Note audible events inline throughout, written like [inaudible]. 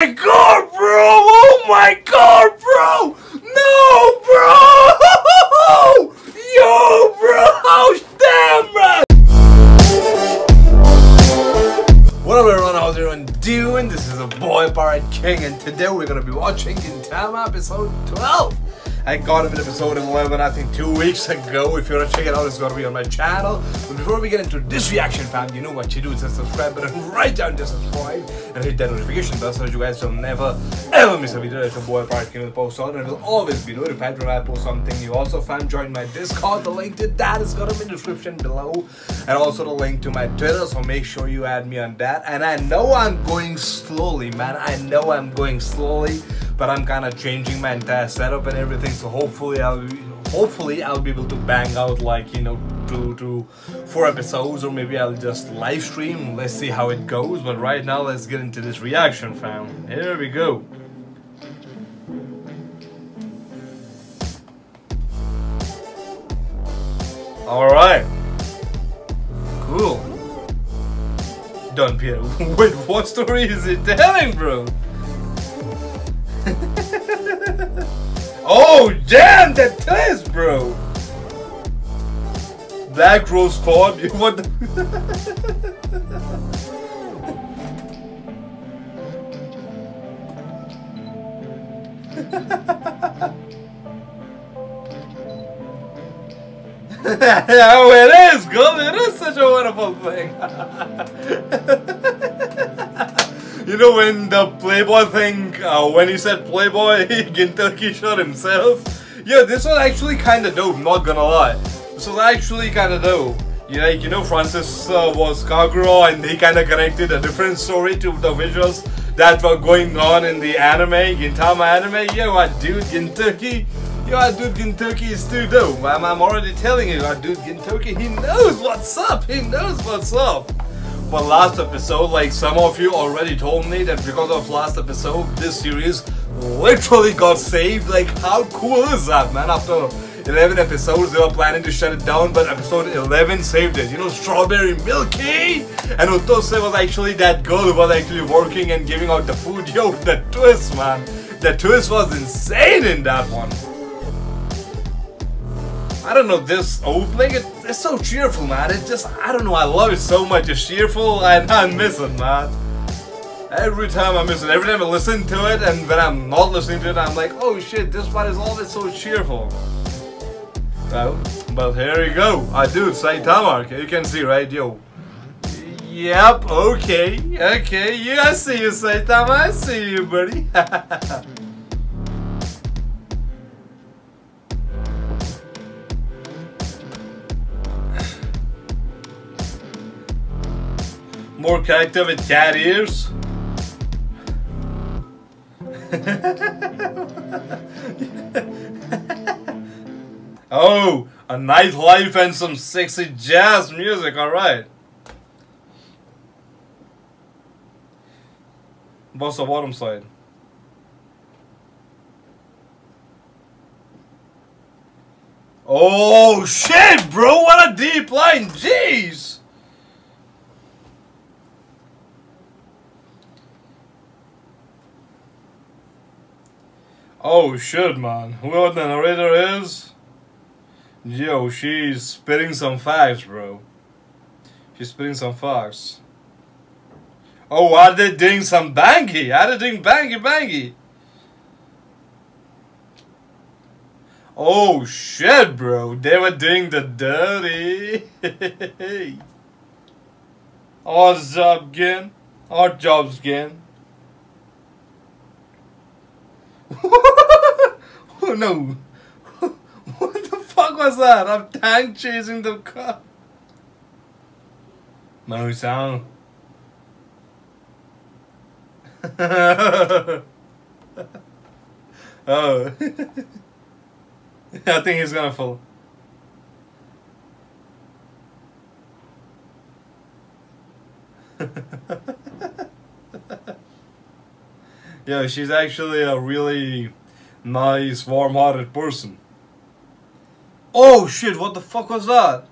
my god, bro! Oh my god, bro! No, bro! [laughs] Yo, bro! Damn, bro! What up, everyone? How's everyone doing? This is a boy Pirate King, and today we're gonna be watching Gintama episode 12. I got him in episode 11, I think two weeks ago. If you wanna check it out, it's gonna be on my channel. But before we get into this reaction, fam, you know what you do. It's a subscribe button [laughs] right down to subscribe and hit that notification bell so that you guys will never ever miss a video that your boy Pirate King will post on and will always be notified when I post something new. Also, fam, join my Discord. The link to that is gonna be in the description below. And also the link to my Twitter, so make sure you add me on that. And I know I'm going slowly, man. I know I'm going slowly but I'm kind of changing my entire setup and everything. So hopefully I'll be, hopefully I'll be able to bang out like you know two to four episodes, or maybe I'll just live stream. Let's see how it goes. But right now, let's get into this reaction, fam. Here we go. All right. Cool. Done, Peter. [laughs] Wait, what story is it telling, bro? [laughs] oh, damn, that bro. Black Rose Squad, [laughs] what the... [laughs] oh, it is good. It is such a wonderful thing. You know when the Playboy thing, uh, when he said Playboy, [laughs] Gintoki shot himself? Yeah, this was actually kinda dope, not gonna lie. This was actually kinda dope. You know, you know Francis uh, was Kagura and he kinda connected a different story to the visuals that were going on in the anime, Gintama anime. Yeah, what dude, Gintoki? Yo, dude Gintoki is too dope. I'm, I'm already telling you, dude Gintoki, he knows what's up. He knows what's up. But last episode, like some of you already told me that because of last episode, this series literally got saved. Like, how cool is that, man? After 11 episodes, they were planning to shut it down, but episode 11 saved it. You know, Strawberry Milky! And Otose was actually that girl who was actually working and giving out the food. Yo, the twist, man. The twist was insane in that one. I don't know, this opening, it, it's so cheerful, man. It's just, I don't know, I love it so much. It's cheerful and [laughs] I miss it, man. Every time I miss it, every time I listen to it, and when I'm not listening to it, I'm like, oh shit, this part is always so cheerful. Well, but here you go. Ah, I do, Saitama? You can see, right? Yo. Yep, okay, okay. Yeah, I see you, Saitama. I see you, buddy. [laughs] More character with cat ears. oh, a nightlife and some sexy jazz music, alright. What's the bottom side? Oh shit, bro! What a deep line! Jeez! Oh shit, man. What the narrator is, yo, she's spitting some facts, bro. She's spitting some facts. Oh, are they doing some bangy? Are they doing bangy bangy? Oh shit, bro. They were doing the dirty. [laughs] Odd job again. Odd jobs again. [laughs] oh no! [laughs] what the fuck was that? I'm tank chasing the car. No sound. [laughs] oh. I think he's gonna fall. Yeah, she's actually a really nice, warm-hearted person. Oh shit, what the fuck was that?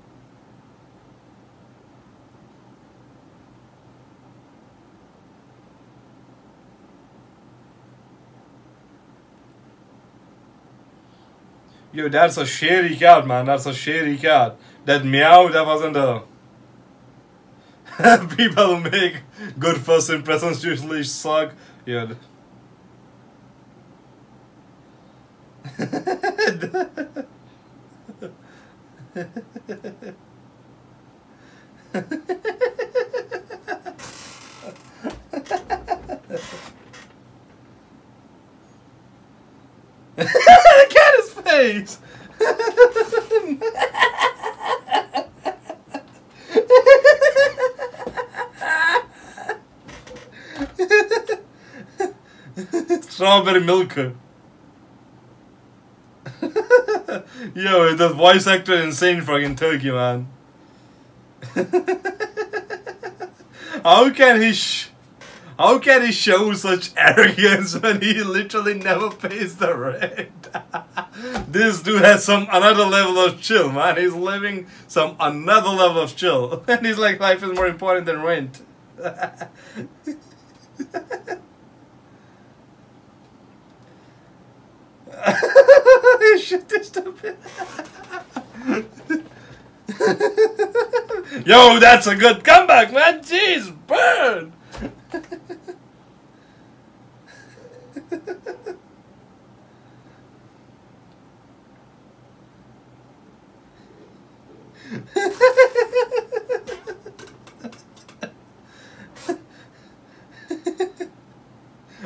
Yo, that's a shady cat, man. That's a shady cat. That meow, that wasn't a... [laughs] People who make good first impressions usually suck. Yeah. [laughs] Strawberry milker. [laughs] Yo, the voice actor insane fucking turkey, man. [laughs] How can he How can he show such arrogance when he literally never pays the rent? this dude has some another level of chill, man. He's living some another level of chill. And he's like life is more important than rent. [laughs] Yo, that's a good comeback, man. Jeez, burn.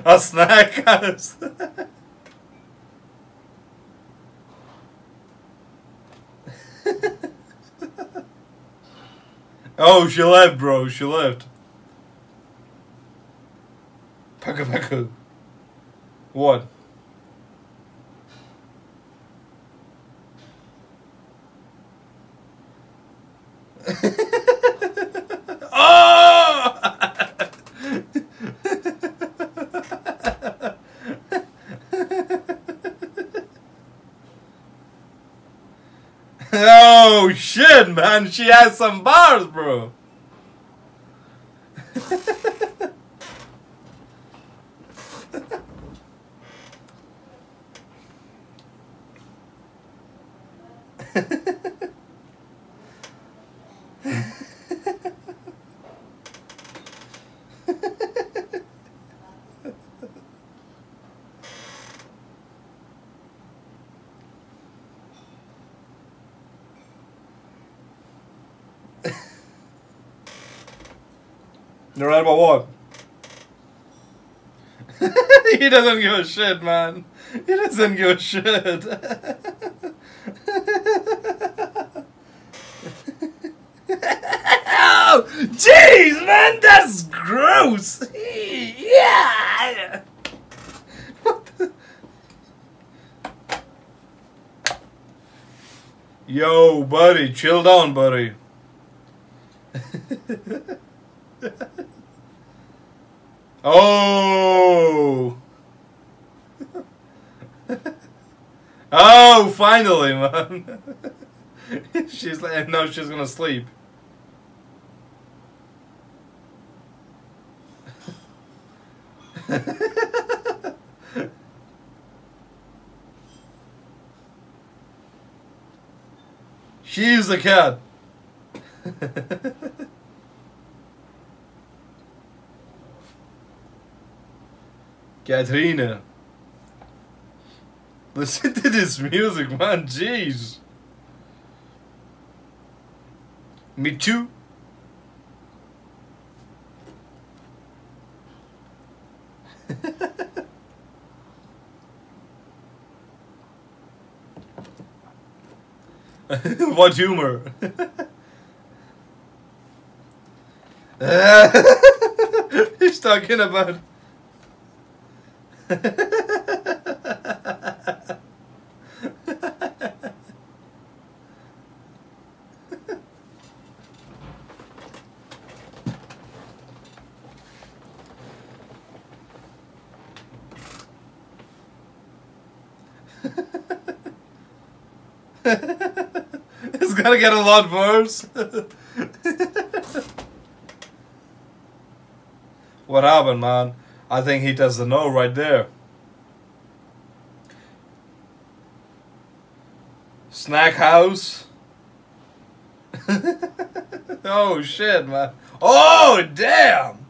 a snack [laughs] house. Oh, she left, bro. She left. Paku Paku. What? oh! [laughs] man! She has some bars, bro. [laughs] You're right about what? he doesn't give a shit, man. He doesn't give a shit. oh, jeez, man, that's gross. yeah. Yo, buddy, chill down, buddy. [laughs] oh. [laughs] oh, finally, man. [laughs] she's like, no, she's gonna sleep. [laughs] She's the cat. Katrina. Listen to this music, man. Jeez. Me too. [laughs] what humor? [laughs] He's talking about. [laughs] gonna get a lot worse. what happened, man? I think he does the no right there. Snack house. [laughs] oh shit, man. Oh damn.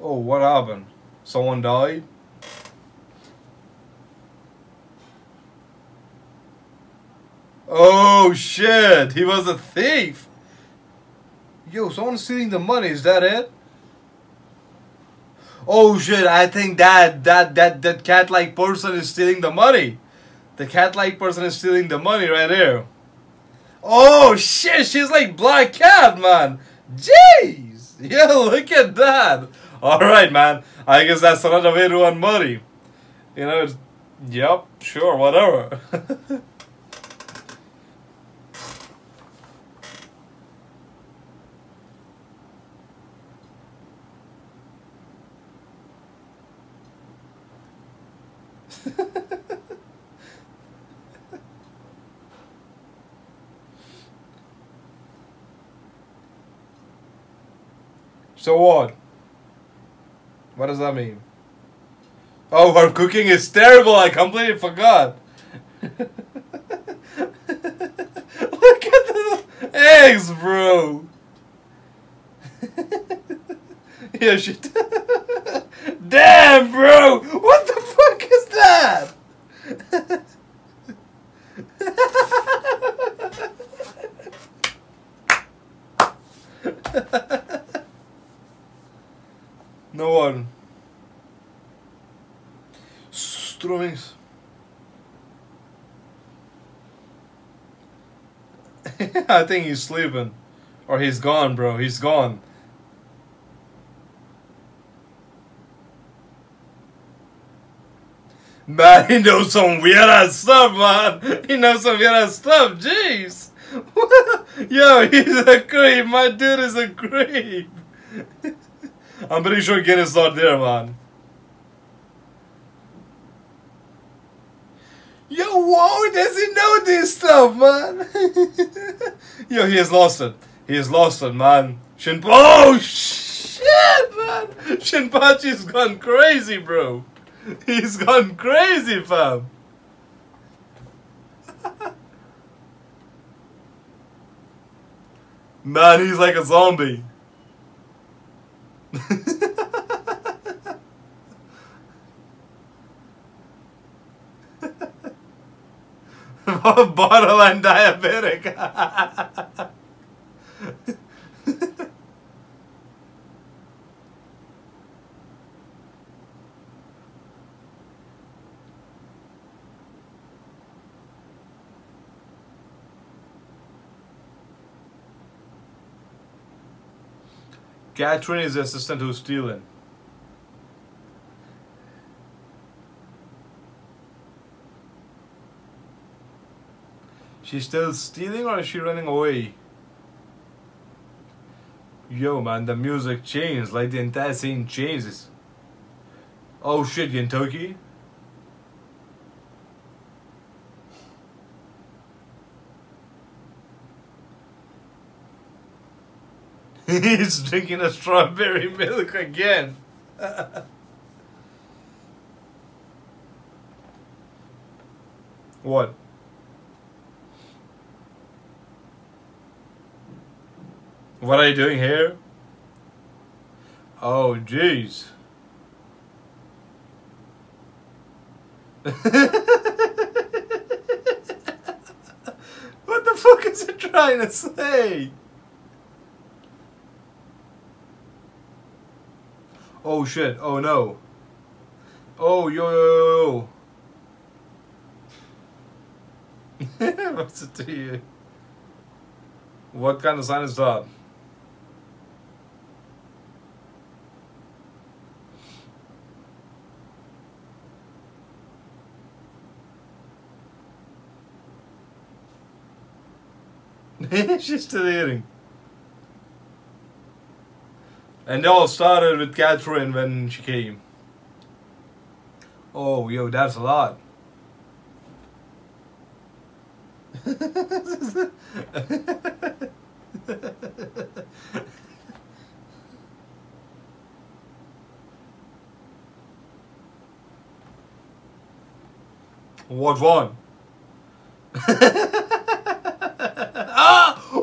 Oh, what happened? Someone died? Oh shit, he was a thief. Yo, someone's stealing the money, is that it? Oh shit, I think that that that that cat-like person is stealing the money. The cat-like person is stealing the money right here. Oh shit, she's like Black Cat, man. Jeez. [laughs] Yeah, look at that. Alright, man. I guess that's another way to earn money. You know, yep, sure, whatever. [laughs] [laughs] so what? What does that mean? Oh, her cooking is terrible. I completely forgot. [laughs] Look at the eggs, bro. [laughs] yeah, shit. Damn, bro. What the fuck is that? no one. Stromings. I think he's sleeping. Or he's gone, bro. He's gone. [laughs] Man, he knows some weird ass stuff, man. He knows some weird ass stuff. Jeez. [laughs] Yo, he's a creep. My dude is a creep. [laughs] I'm pretty sure Guinness not there, man. Yo, whoa, does he know this stuff, man? Yo, he has lost it. He has lost it, man. Shinpa- oh, shit, man. Shinpachi's gone crazy, bro. He's gone crazy, fam. [laughs] Man, he's like a zombie. [laughs] Borderline diabetic. Catherine is the assistant who's stealing. She's still stealing or is she running away? Yo man, the music changed, like the entire scene changes. Oh shit, Gintoki? [laughs] He's drinking a strawberry milk again. [laughs] what? What are you doing here? Oh, jeez. [laughs] what the fuck is it trying to say? Oh shit, oh no. Oh, yo, yo, yo. [laughs] What's it to you? What kind of sign is that? She's still eating. And it all started with Catherine when she came. Oh, yo, that's a lot. [laughs] what one? [laughs] [laughs]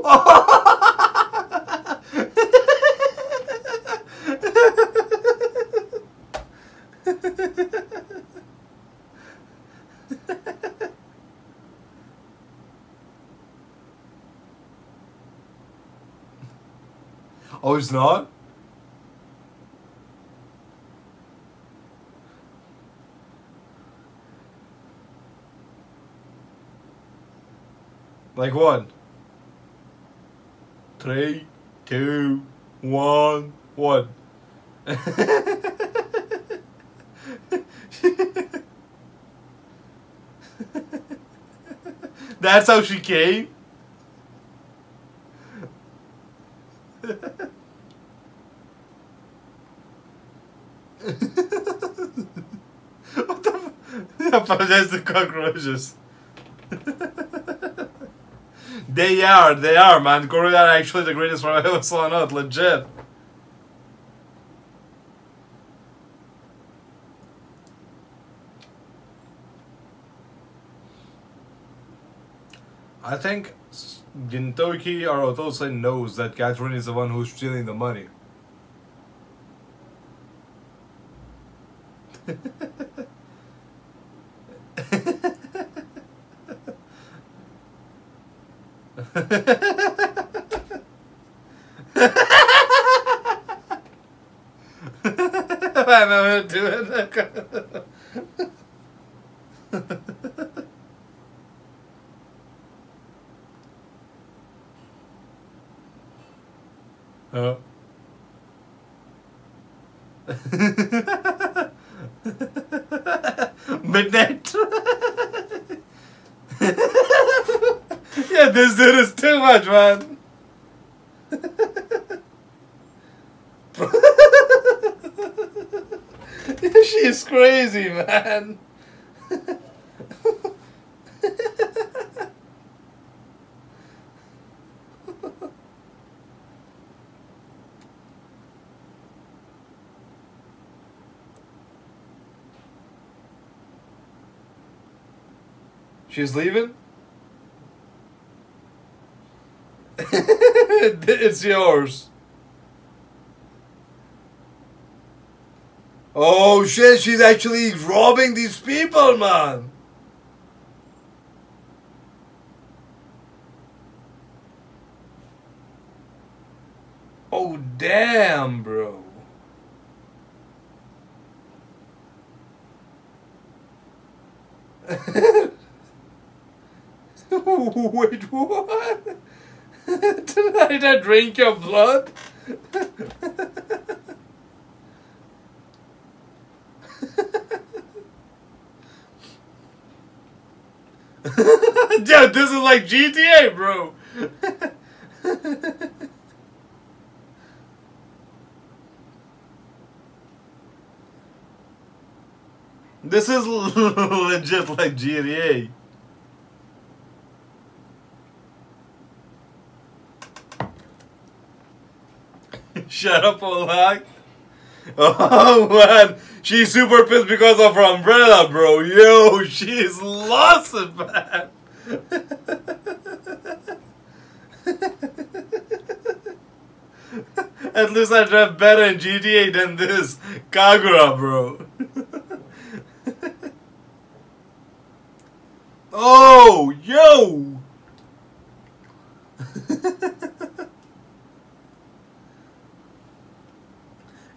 oh, he's not? Like what? Three, two, one, one. [laughs] That's how she came? [laughs] what the f- [laughs] Apologize to cockroaches. They are, they are, man. Gorilla are actually the greatest saw on Earth, legit. I think Gintoki or Otose knows that Catherine is the one who's stealing the money. [laughs] I'm gonna do it. Oh. Midnight. yeah, this dude is too much, man. [laughs] She's crazy, man. She's leaving? [laughs] it's yours. Oh shit, she's actually robbing these people, man. Oh damn, bro. [laughs] Wait, what? Did I drink your blood? Dude, this is like GTA, bro. this is [laughs] legit like GTA. [laughs] Shut up, Olak. [laughs] Oh man, she's super pissed because of her umbrella, bro. Yo, [laughs] she's lost it, man. At least I drive better in GTA than this Kagura, bro. oh, yo!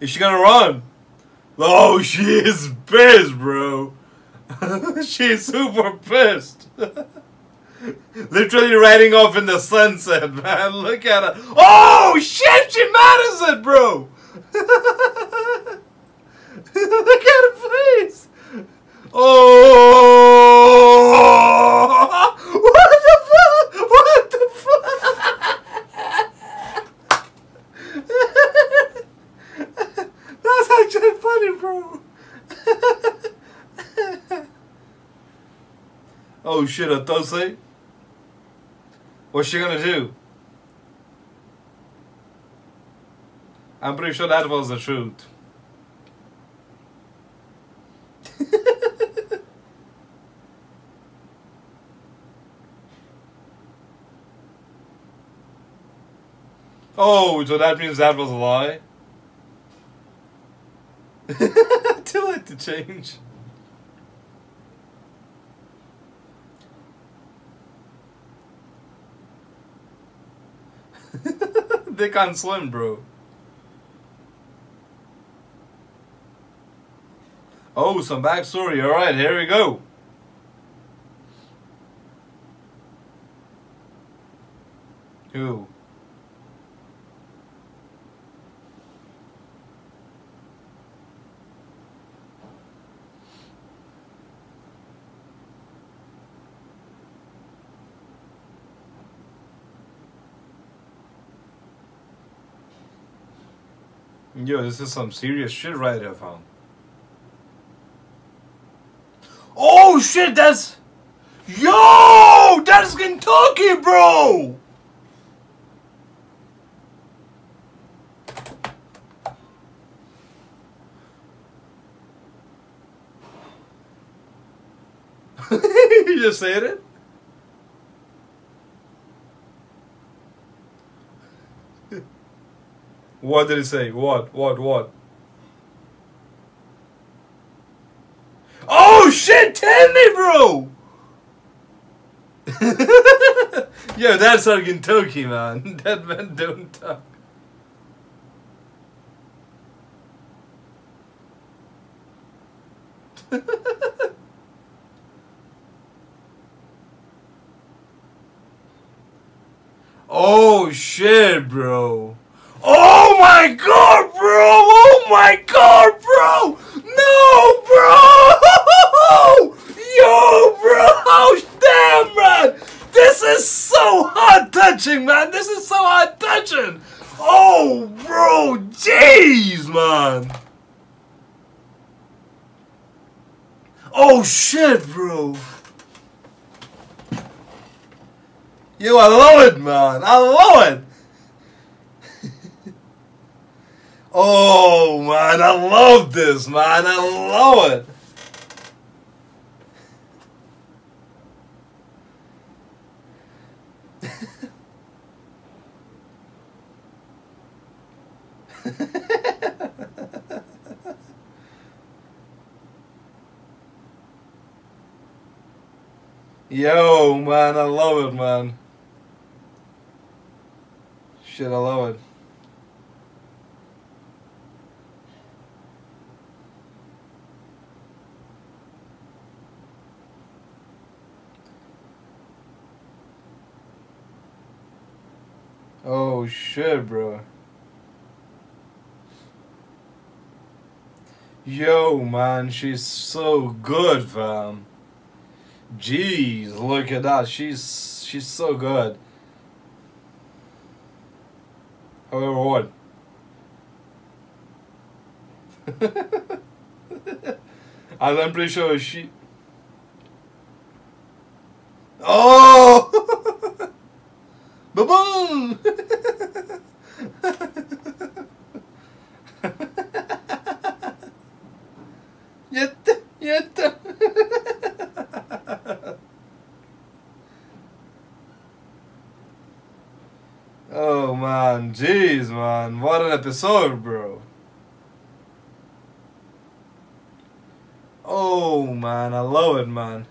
Is she gonna run? Oh, she is pissed, bro. [laughs] She's super pissed. [laughs] Literally riding off in the sunset, [laughs] man. Look at her. Oh, shit, she as it, bro. Look at her face. Oh, what the fuck? What the fuck? That's [laughs] oh shit, a Otose? What's she gonna do? I'm pretty sure that was the truth. [laughs] Oh, so that means that was a lie? [laughs] Too late to change. [laughs] they can't swim, bro. Oh, some backstory. Alright, here we go. Who? Yo, this is some serious shit right here, fam. Oh shit, that's... Yo! That's Gintoki, bro! [laughs] you just said it? [laughs] what did it say? What? What? What? Oh shit! Tell me, bro! [laughs] Yo, that's Gintoki, man. [laughs] That man don't talk. [laughs] Oh shit, bro. Oh my god, bro! Oh my god, bro! No, bro! [laughs] Yo, bro! Oh, damn, man! This is so heart touching, man! This is so heart touching! Oh, bro! Jeez, man! Oh shit, bro! Yo, I love it, man. I love it. Oh, man, I love this, man. I love it. [laughs] Yo, man, I love it, man. Shit, I love it. Oh shit, bro. Yo, man, she's so good, fam. Jeez, look at that. She's she's so good. However, what? [laughs] I'm pretty sure she. Oh! Oh man, jeez man, what an episode, bro. Oh man, I love it, man.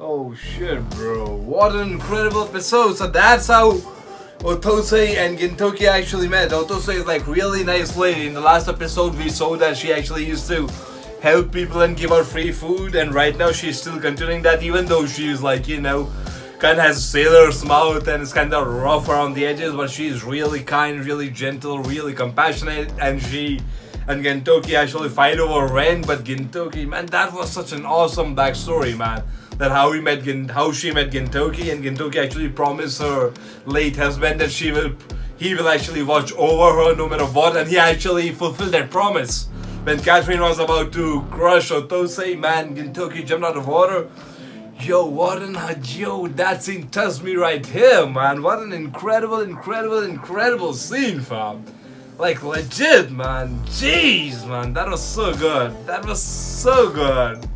Oh shit, bro. What an incredible episode. So that's how Otose and Gintoki actually met. Otose is like really nice lady. In the last episode we saw that she actually used to help people and give out free food and right now she's still continuing that even though she's like, you know, kind of has sailor's mouth and is kind of rough around the edges, but she's really kind, really gentle, really compassionate, and she and Gintoki actually fight over Ren, but Gintoki, man, that was such an awesome backstory, man. That how he met how she met Gintoki, and Gintoki actually promised her late husband that she will, he will actually watch over her no matter what, and he actually fulfilled that promise. When Catherine was about to crush Otose, man, Gintoki jumped out of water Yo, what an yo, that scene touched me right here, man. What an incredible, incredible, incredible scene, fam. Like legit, man. Jeez, man, that was so good. That was so good.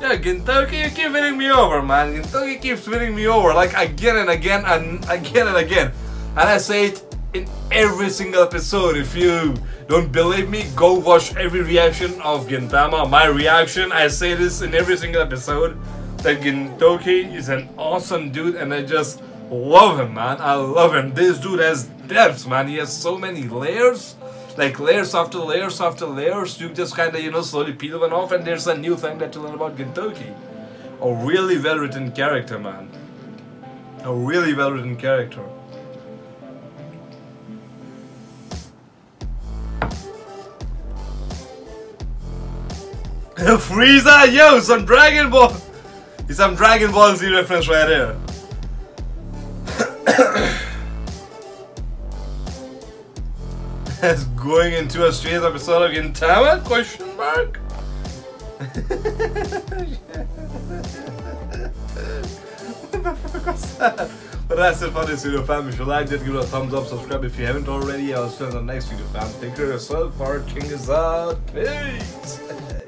Yeah, Gintoki, you keep winning me over, man. Gintoki keeps winning me over, like again and again and again and again. And I say it in every single episode. If you don't believe me, go watch every reaction of Gintama. My reaction, I say this in every single episode, that Gintoki is an awesome dude and I just love him, man. I love him. This dude has depths, man. He has so many layers like layers after layers after layers, you just kind of, you know, slowly peel them off, and there's a new thing that you learn about Gintoki. A really well written character, man. A really well written character. Frieza, yo, some Dragon Ball. It's some Dragon Ball Z reference right here. as going into a straight episode of Gintama? Question mark. what the fuck was that? But that's it for this video fam. If you liked it, give it a thumbs up, subscribe if you haven't already. I'll see you in the next video fam. Take care of yourself. Our king is out. Peace.